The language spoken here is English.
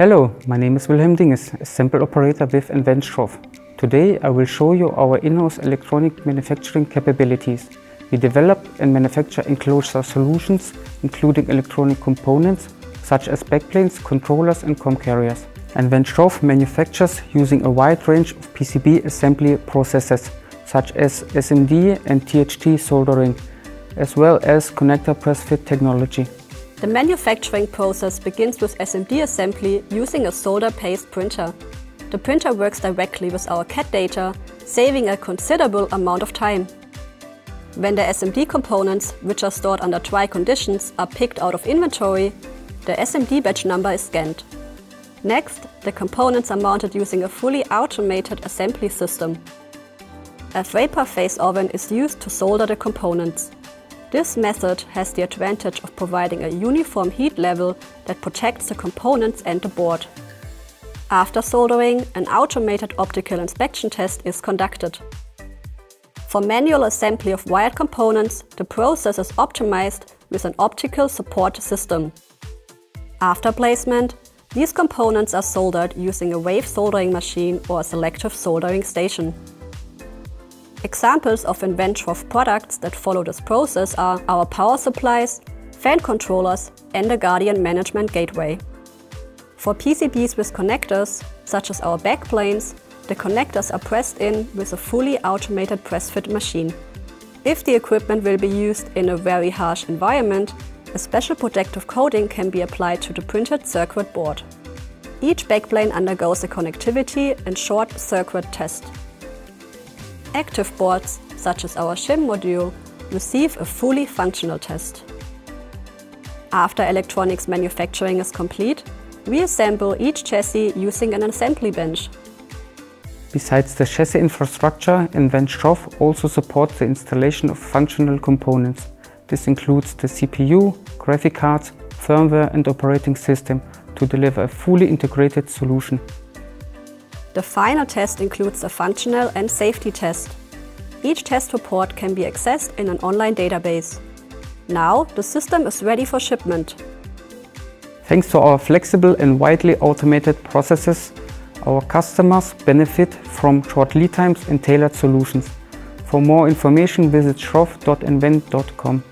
Hello, my name is Wilhelm Dinges, assembly operator with nVent SCHROFF. Today I will show you our in-house electronic manufacturing capabilities. We develop and manufacture enclosure solutions including electronic components such as backplanes, controllers and COM carriers. And nVent SCHROFF manufactures using a wide range of PCB assembly processes such as SMD and THT soldering, as well as connector press fit technology. The manufacturing process begins with SMD assembly using a solder paste printer. The printer works directly with our CAD data, saving a considerable amount of time. When the SMD components, which are stored under dry conditions, are picked out of inventory, the SMD batch number is scanned. Next, the components are mounted using a fully automated assembly system. A vapor phase oven is used to solder the components. This method has the advantage of providing a uniform heat level that protects the components and the board. After soldering, an automated optical inspection test is conducted. For manual assembly of wired components, the process is optimized with an optical support system. After placement, these components are soldered using a wave soldering machine or a selective soldering station. Examples of nVent SCHROFF products that follow this process are our power supplies, fan controllers and the Guardian Management Gateway. For PCBs with connectors, such as our backplanes, the connectors are pressed in with a fully automated press fit machine. If the equipment will be used in a very harsh environment, a special protective coating can be applied to the printed circuit board. Each backplane undergoes a connectivity and short circuit test. Active boards, such as our shim module, receive a fully functional test. After electronics manufacturing is complete, we assemble each chassis using an assembly bench. Besides the chassis infrastructure, nVent SCHROFF also supports the installation of functional components. This includes the CPU, graphic cards, firmware and operating system to deliver a fully integrated solution. The final test includes a functional and safety test. Each test report can be accessed in an online database. Now the system is ready for shipment. Thanks to our flexible and widely automated processes, our customers benefit from short lead times and tailored solutions. For more information visit schroff.nvent.com.